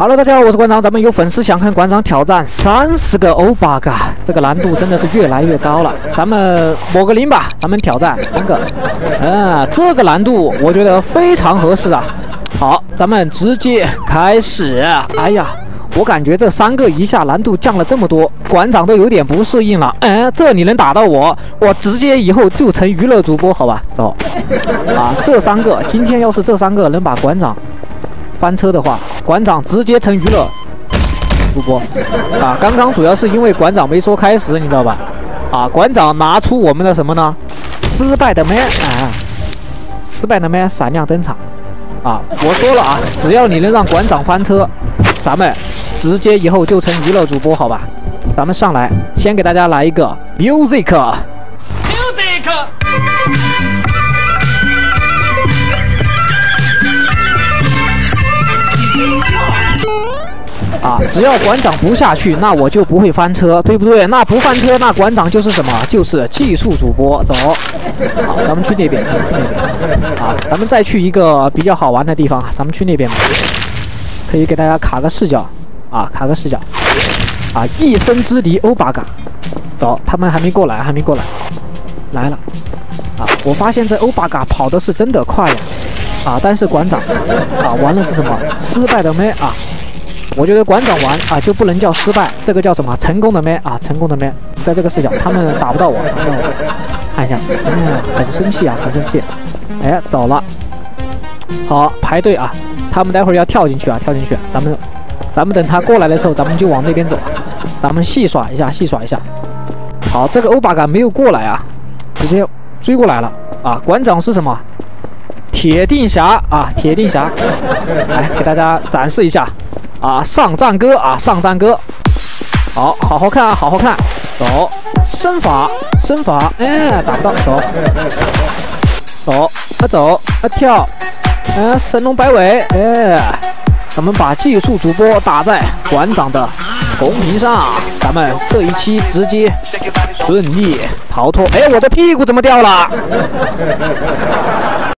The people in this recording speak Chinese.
Hello，大家好，我是馆长。咱们有粉丝想看馆长挑战三十个欧巴嘎，这个难度真的是越来越高了。咱们抹个零吧，咱们挑战三个。嗯，这个难度我觉得非常合适啊。好，咱们直接开始。哎呀，我感觉这三个一下难度降了这么多，馆长都有点不适应了。嗯，这你能打到我，我直接以后就成娱乐主播，好吧？走。啊，这三个今天要是这三个能把馆长。翻车的话，馆长直接成娱乐主播啊！刚刚主要是因为馆长没说开始，你知道吧？啊，馆长拿出我们的什么呢？失败的 man 啊，失败的 man 闪亮登场啊！我说了啊，只要你能让馆长翻车，咱们直接以后就成娱乐主播，好吧？咱们上来先给大家来一个 music。啊！只要馆长不下去，那我就不会翻车，对不对？那不翻车，那馆长就是什么？就是技术主播。走，好，咱们去那边，去那边。啊，咱们再去一个比较好玩的地方，咱们去那边吧。可以给大家卡个视角，啊，卡个视角。啊，一生之敌欧巴嘎。走，他们还没过来，还没过来。来了。啊，我发现这欧巴嘎跑的是真的快呀。啊，但是馆长，啊，玩的是什么？失败的妹啊！我觉得馆长玩啊就不能叫失败，这个叫什么？成功的咩啊？成功的咩？在这个视角，他们打不到我，看一下，嗯，很生气啊，很生气。哎，走了。好，排队啊，他们待会儿要跳进去啊，跳进去。咱们，咱们等他过来的时候，咱们就往那边走。咱们戏耍一下，戏耍一下。好，这个欧巴嘎没有过来啊，直接追过来了啊。馆长是什么？铁定侠啊，铁定侠。来，给大家展示一下。啊，上战歌啊，上战歌，好，好好看啊，好好看，走，身法，身法，哎，打不到，走，走，啊走，啊跳，哎，神龙摆尾，哎，咱们把技术主播打在馆长的公屏上，咱们这一期直接顺利逃脱，哎，我的屁股怎么掉了？